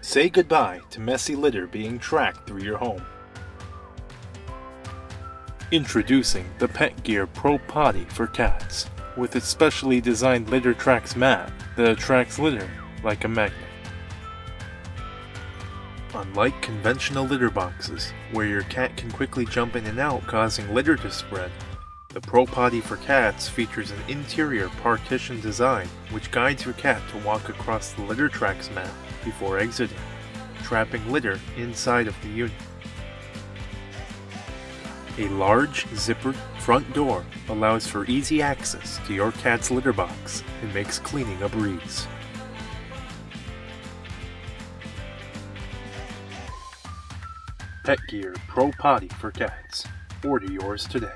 Say goodbye to messy litter being tracked through your home. Introducing the Pet Gear Pro Pawty for cats. With its specially designed littertraX mat that attracts litter like a magnet. Unlike conventional litter boxes, where your cat can quickly jump in and out causing litter to spread, the Pro Pawty for Cats features an interior partition design which guides your cat to walk across the littertraX mat before exiting, trapping litter inside of the unit. A large, zippered front door allows for easy access to your cat's litter box and makes cleaning a breeze. Pet Gear Pro Pawty for Cats. Order yours today.